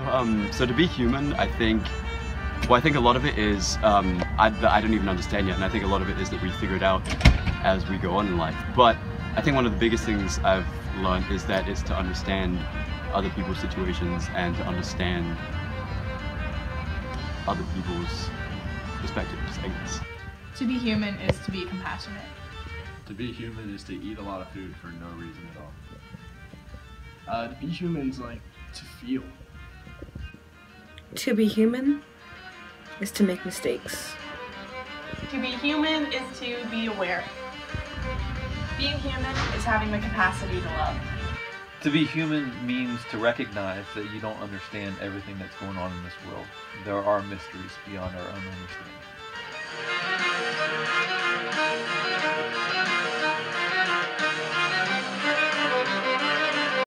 Um, so to be human, I think, well, I think a lot of it is um, I, I don't even understand yet, and I think a lot of it is that we figure it out as we go on in life. But I think one of the biggest things I've learned is that it's to understand other people's situations and to understand other people's perspectives, I guess. To be human is to be compassionate. To be human is to eat a lot of food for no reason at all. Uh, to be human is like to feel. To be human is to make mistakes. To be human is to be aware. Being human is having the capacity to love. To be human means to recognize that you don't understand everything that's going on in this world. There are mysteries beyond our own understanding.